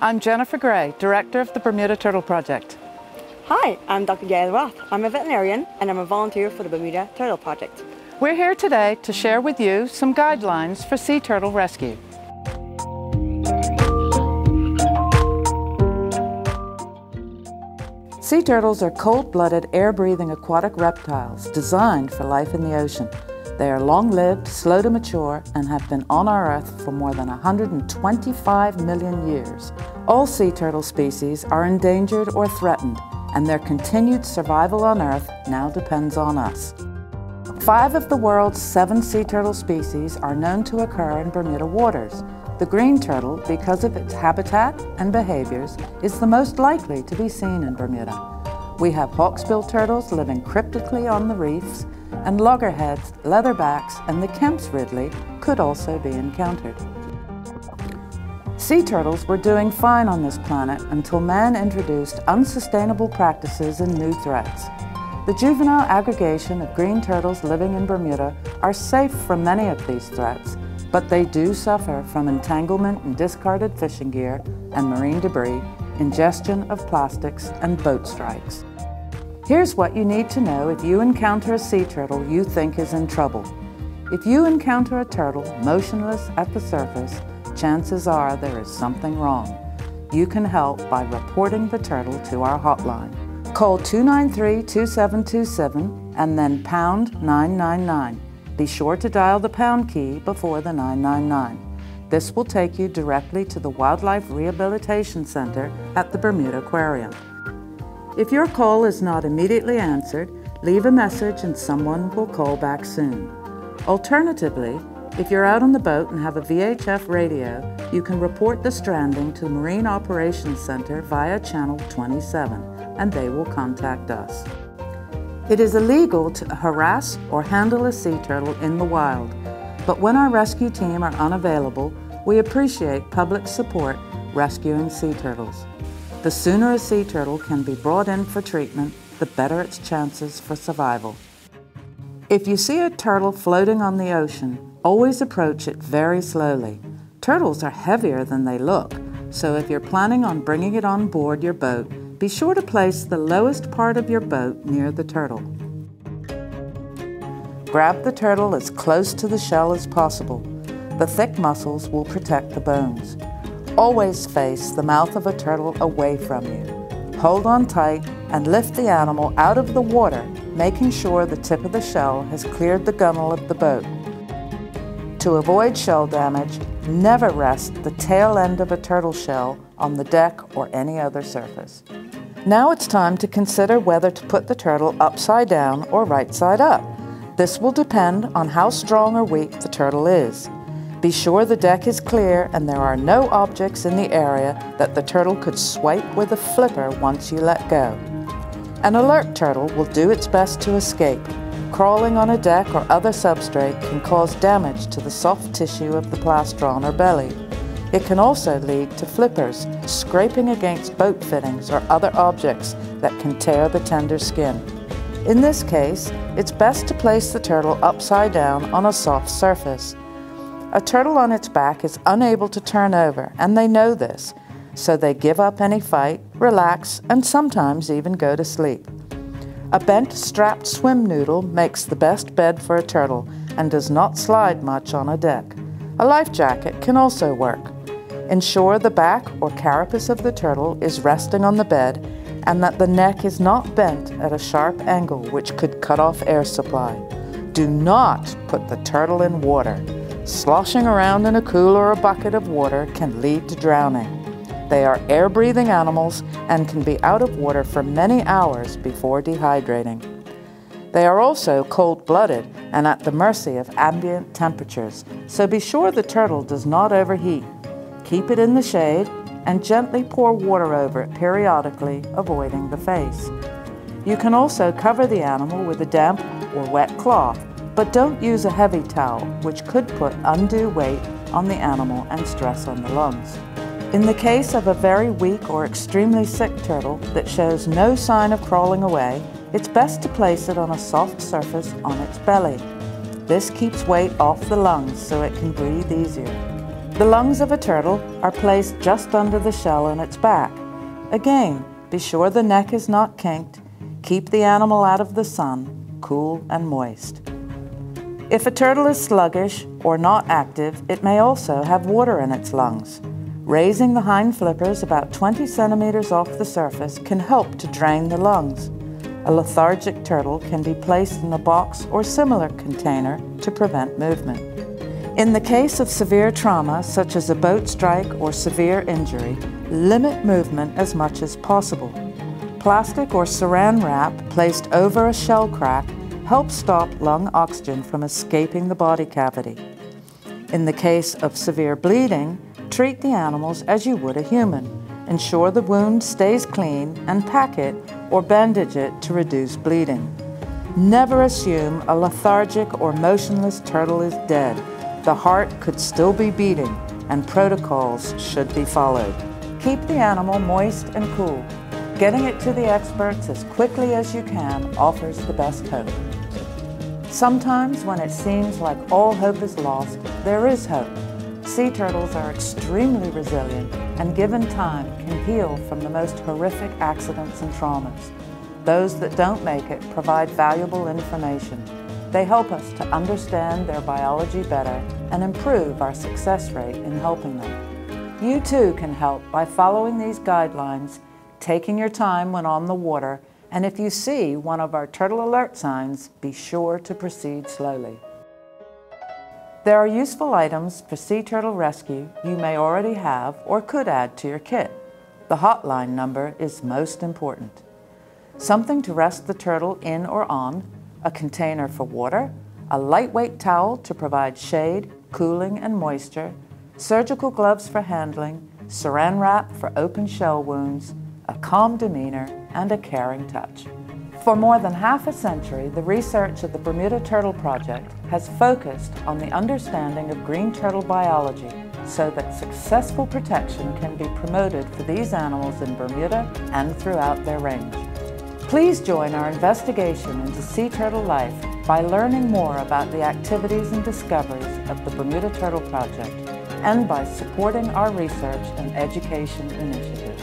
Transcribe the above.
I'm Jennifer Gray, Director of the Bermuda Turtle Project. Hi, I'm Dr. Gaelle Roth. I'm a veterinarian and I'm a volunteer for the Bermuda Turtle Project. We're here today to share with you some guidelines for sea turtle rescue. Sea turtles are cold-blooded, air-breathing aquatic reptiles designed for life in the ocean. They are long-lived, slow to mature, and have been on our Earth for more than 125 million years. All sea turtle species are endangered or threatened, and their continued survival on Earth now depends on us. Five of the world's seven sea turtle species are known to occur in Bermuda waters. The green turtle, because of its habitat and behaviors, is the most likely to be seen in Bermuda. We have hawksbill turtles living cryptically on the reefs, and loggerheads, leatherbacks, and the Kemp's ridley could also be encountered. Sea turtles were doing fine on this planet until man introduced unsustainable practices and new threats. The juvenile aggregation of green turtles living in Bermuda are safe from many of these threats but they do suffer from entanglement in discarded fishing gear and marine debris, ingestion of plastics, and boat strikes. Here's what you need to know if you encounter a sea turtle you think is in trouble. If you encounter a turtle motionless at the surface, chances are there is something wrong. You can help by reporting the turtle to our hotline. Call 293-2727 and then pound 999. Be sure to dial the pound key before the 999. This will take you directly to the Wildlife Rehabilitation Center at the Bermuda Aquarium. If your call is not immediately answered, leave a message and someone will call back soon. Alternatively, if you're out on the boat and have a VHF radio, you can report the stranding to the Marine Operations Center via Channel 27, and they will contact us. It is illegal to harass or handle a sea turtle in the wild, but when our rescue team are unavailable, we appreciate public support rescuing sea turtles. The sooner a sea turtle can be brought in for treatment, the better its chances for survival. If you see a turtle floating on the ocean, always approach it very slowly. Turtles are heavier than they look, so if you're planning on bringing it on board your boat, be sure to place the lowest part of your boat near the turtle. Grab the turtle as close to the shell as possible. The thick muscles will protect the bones. Always face the mouth of a turtle away from you. Hold on tight and lift the animal out of the water, making sure the tip of the shell has cleared the gunnel of the boat. To avoid shell damage, never rest the tail end of a turtle shell on the deck or any other surface. Now it's time to consider whether to put the turtle upside down or right side up. This will depend on how strong or weak the turtle is. Be sure the deck is clear and there are no objects in the area that the turtle could swipe with a flipper once you let go. An alert turtle will do its best to escape. Crawling on a deck or other substrate can cause damage to the soft tissue of the plastron or belly. It can also lead to flippers, scraping against boat fittings or other objects that can tear the tender skin. In this case, it's best to place the turtle upside down on a soft surface. A turtle on its back is unable to turn over, and they know this, so they give up any fight, relax, and sometimes even go to sleep. A bent strapped swim noodle makes the best bed for a turtle and does not slide much on a deck. A life jacket can also work. Ensure the back or carapace of the turtle is resting on the bed and that the neck is not bent at a sharp angle which could cut off air supply. Do not put the turtle in water. Sloshing around in a cooler or a bucket of water can lead to drowning. They are air-breathing animals and can be out of water for many hours before dehydrating. They are also cold-blooded and at the mercy of ambient temperatures, so be sure the turtle does not overheat. Keep it in the shade and gently pour water over it periodically, avoiding the face. You can also cover the animal with a damp or wet cloth, but don't use a heavy towel, which could put undue weight on the animal and stress on the lungs. In the case of a very weak or extremely sick turtle that shows no sign of crawling away, it's best to place it on a soft surface on its belly. This keeps weight off the lungs so it can breathe easier. The lungs of a turtle are placed just under the shell on its back. Again, be sure the neck is not kinked. Keep the animal out of the sun, cool and moist. If a turtle is sluggish or not active, it may also have water in its lungs. Raising the hind flippers about 20 centimeters off the surface can help to drain the lungs. A lethargic turtle can be placed in a box or similar container to prevent movement. In the case of severe trauma, such as a boat strike or severe injury, limit movement as much as possible. Plastic or saran wrap placed over a shell crack helps stop lung oxygen from escaping the body cavity. In the case of severe bleeding, Treat the animals as you would a human. Ensure the wound stays clean and pack it or bandage it to reduce bleeding. Never assume a lethargic or motionless turtle is dead. The heart could still be beating and protocols should be followed. Keep the animal moist and cool. Getting it to the experts as quickly as you can offers the best hope. Sometimes when it seems like all hope is lost, there is hope. Sea turtles are extremely resilient and given time can heal from the most horrific accidents and traumas. Those that don't make it provide valuable information. They help us to understand their biology better and improve our success rate in helping them. You too can help by following these guidelines, taking your time when on the water, and if you see one of our turtle alert signs, be sure to proceed slowly. There are useful items for sea turtle rescue you may already have or could add to your kit. The hotline number is most important. Something to rest the turtle in or on, a container for water, a lightweight towel to provide shade, cooling, and moisture, surgical gloves for handling, saran wrap for open shell wounds, a calm demeanor, and a caring touch. For more than half a century, the research of the Bermuda Turtle Project has focused on the understanding of green turtle biology so that successful protection can be promoted for these animals in Bermuda and throughout their range. Please join our investigation into sea turtle life by learning more about the activities and discoveries of the Bermuda Turtle Project and by supporting our research and education initiatives.